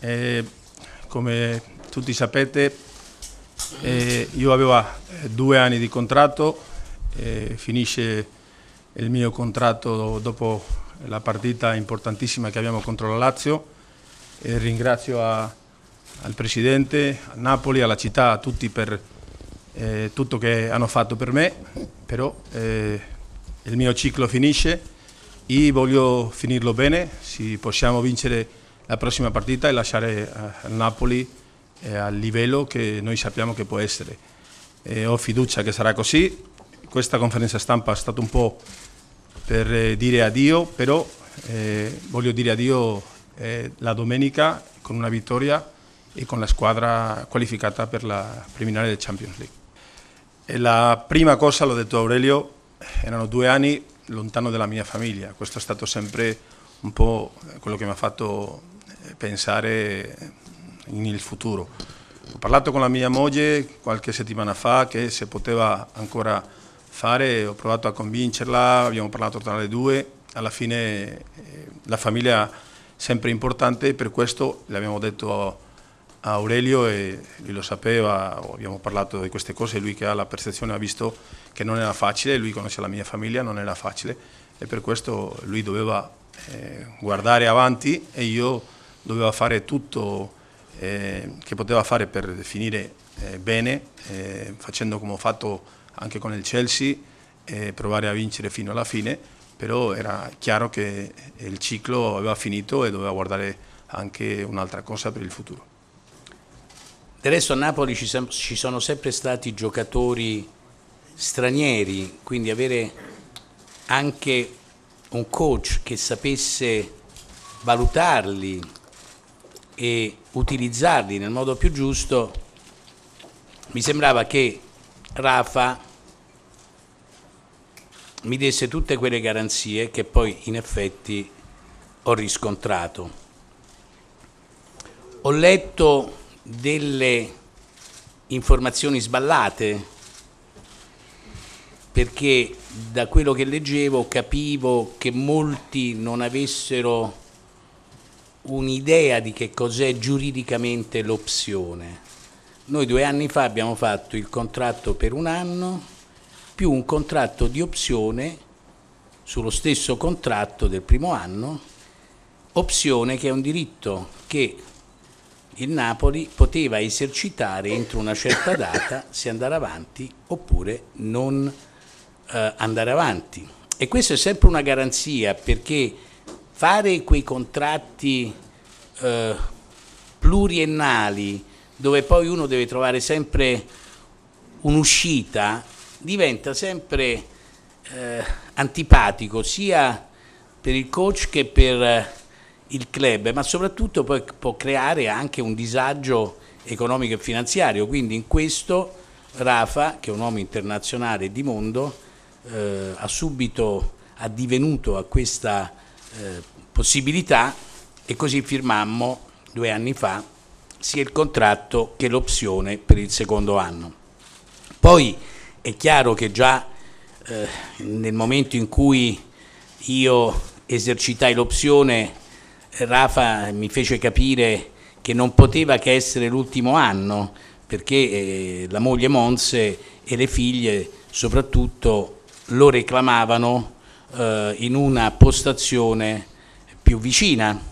Eh, come tutti sapete, eh, io avevo eh, due anni di contratto, eh, finisce il mio contratto dopo la partita importantissima che abbiamo contro la Lazio. ringrazio a, al Presidente, a Napoli, alla città, a tutti per eh, tutto che hanno fatto per me, però eh, il mio ciclo finisce e voglio finirlo bene, se possiamo vincere la prossima partita e lasciare eh, il Napoli eh, al livello che noi sappiamo che può essere. E ho fiducia che sarà così, questa conferenza stampa è stata un po' per eh, dire addio, però eh, voglio dire addio la domenica con una vittoria e con la squadra qualificata per la preliminare del Champions League. E la prima cosa, l'ho detto Aurelio, erano due anni lontano dalla mia famiglia, questo è stato sempre un po' quello che mi ha fatto pensare nel futuro. Ho parlato con la mia moglie qualche settimana fa che se poteva ancora fare, ho provato a convincerla, abbiamo parlato tra le due, alla fine eh, la famiglia è sempre importante, per questo l'abbiamo detto a Aurelio e lui lo sapeva, abbiamo parlato di queste cose, lui che ha la percezione ha visto che non era facile, lui conosce la mia famiglia, non era facile e per questo lui doveva eh, guardare avanti e io doveva fare tutto eh, che poteva fare per finire eh, bene, eh, facendo come ho fatto anche con il Chelsea, provare a vincere fino alla fine, però era chiaro che il ciclo aveva finito e doveva guardare anche un'altra cosa per il futuro. Del resto a Napoli ci sono sempre stati giocatori stranieri, quindi avere anche un coach che sapesse valutarli, e utilizzarli nel modo più giusto, mi sembrava che Rafa mi desse tutte quelle garanzie che poi in effetti ho riscontrato. Ho letto delle informazioni sballate perché da quello che leggevo capivo che molti non avessero un'idea di che cos'è giuridicamente l'opzione. Noi due anni fa abbiamo fatto il contratto per un anno più un contratto di opzione sullo stesso contratto del primo anno, opzione che è un diritto che il Napoli poteva esercitare entro una certa data se andare avanti oppure non eh, andare avanti. E questa è sempre una garanzia perché fare quei contratti eh, pluriennali dove poi uno deve trovare sempre un'uscita diventa sempre eh, antipatico sia per il coach che per il club, ma soprattutto poi può creare anche un disagio economico e finanziario, quindi in questo Rafa, che è un uomo internazionale di mondo, eh, ha subito addivenuto a questa eh, possibilità e così firmammo due anni fa sia il contratto che l'opzione per il secondo anno. Poi è chiaro che già eh, nel momento in cui io esercitai l'opzione, Rafa mi fece capire che non poteva che essere l'ultimo anno, perché eh, la moglie Monse e le figlie soprattutto lo reclamavano in una postazione più vicina